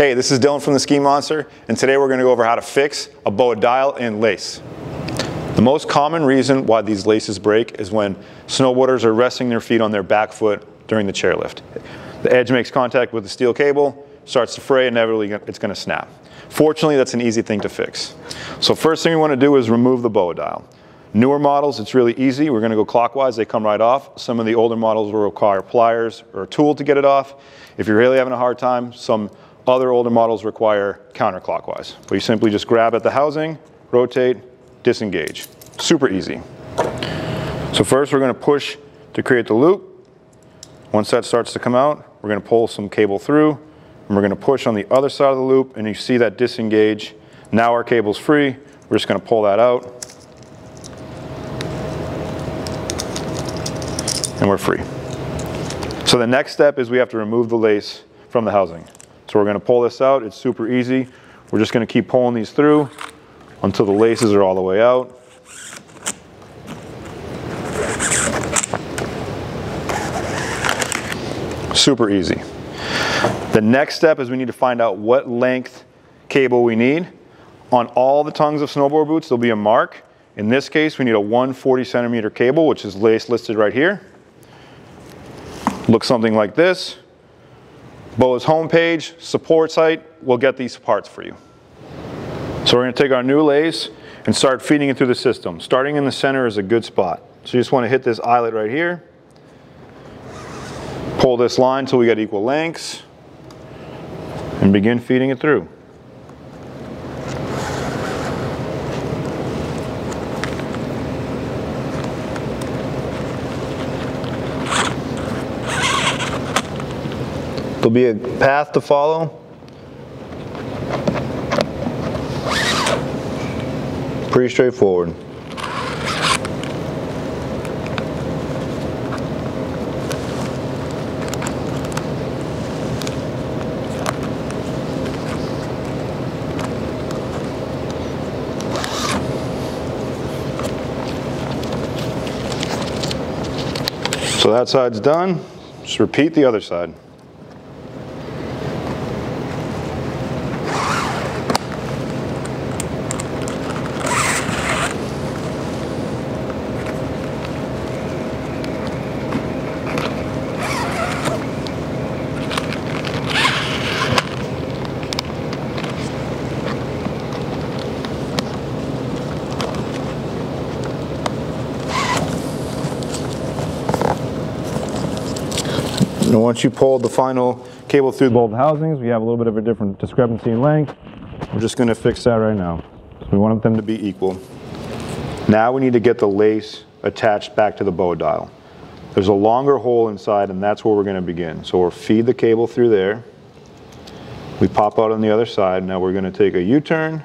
Hey, this is Dylan from the Ski Monster, and today we're going to go over how to fix a boa dial and lace. The most common reason why these laces break is when snowboarders are resting their feet on their back foot during the chairlift. The edge makes contact with the steel cable, starts to fray, and inevitably it's going to snap. Fortunately, that's an easy thing to fix. So first thing we want to do is remove the boa dial. Newer models, it's really easy. We're going to go clockwise. They come right off. Some of the older models will require pliers or a tool to get it off. If you're really having a hard time, some other older models require counterclockwise. But you simply just grab at the housing, rotate, disengage. Super easy. So first we're going to push to create the loop. Once that starts to come out, we're going to pull some cable through and we're going to push on the other side of the loop and you see that disengage. Now our cable's free. We're just going to pull that out and we're free. So the next step is we have to remove the lace from the housing. So we're gonna pull this out, it's super easy. We're just gonna keep pulling these through until the laces are all the way out. Super easy. The next step is we need to find out what length cable we need. On all the tongues of snowboard boots, there'll be a mark. In this case, we need a 140 centimeter cable, which is lace listed right here. Looks something like this. BOA's homepage, support site, will get these parts for you. So we're going to take our new lace and start feeding it through the system. Starting in the center is a good spot. So you just want to hit this eyelet right here. Pull this line until we get equal lengths and begin feeding it through. There'll be a path to follow. Pretty straightforward. So that side's done. Just repeat the other side. And once you pull the final cable through both housings, we have a little bit of a different discrepancy in length. We're just going to fix that right now. We want them to be equal. Now we need to get the lace attached back to the boa dial. There's a longer hole inside and that's where we're going to begin. So we'll feed the cable through there. We pop out on the other side. Now we're going to take a U-turn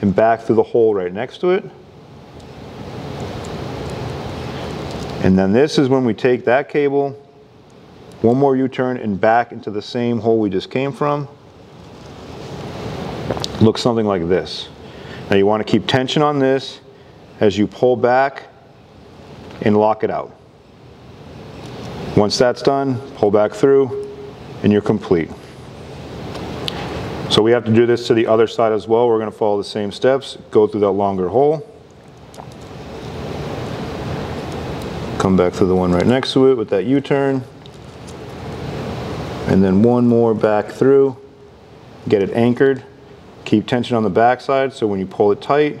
and back through the hole right next to it. And then this is when we take that cable one more U-turn and back into the same hole we just came from. Looks something like this. Now you want to keep tension on this as you pull back and lock it out. Once that's done, pull back through and you're complete. So we have to do this to the other side as well. We're going to follow the same steps, go through that longer hole. Come back to the one right next to it with that U-turn and then one more back through. Get it anchored. Keep tension on the back side so when you pull it tight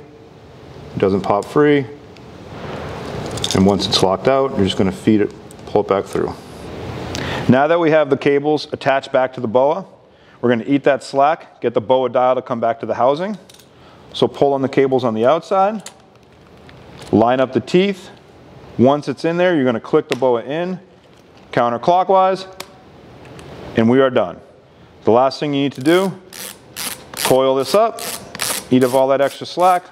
it doesn't pop free. And once it's locked out you're just going to feed it pull it back through. Now that we have the cables attached back to the boa we're going to eat that slack get the boa dial to come back to the housing. So pull on the cables on the outside line up the teeth. Once it's in there you're going to click the boa in. Counterclockwise and we are done. The last thing you need to do, coil this up, eat of all that extra slack.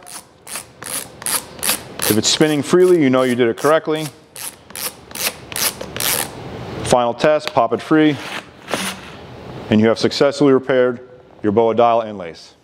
If it's spinning freely, you know you did it correctly. Final test, pop it free, and you have successfully repaired your boa dial and lace.